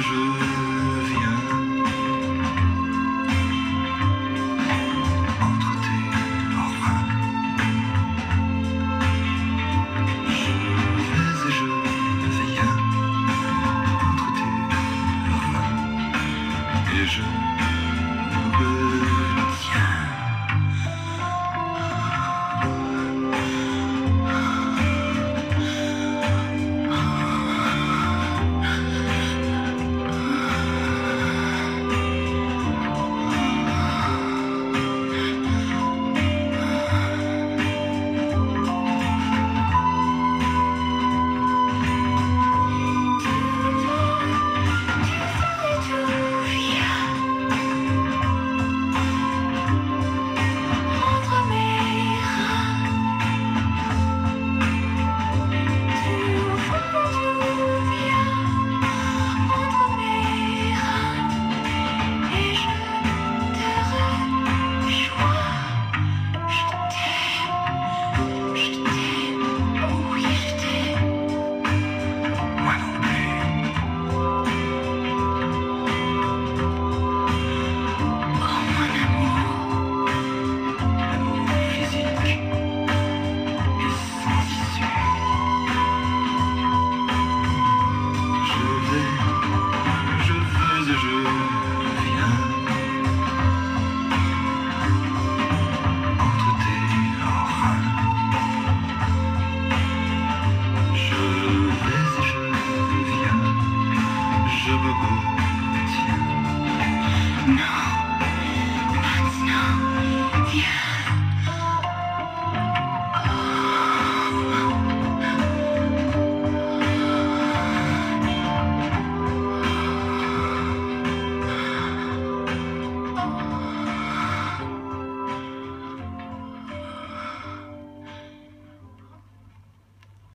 de de jeu.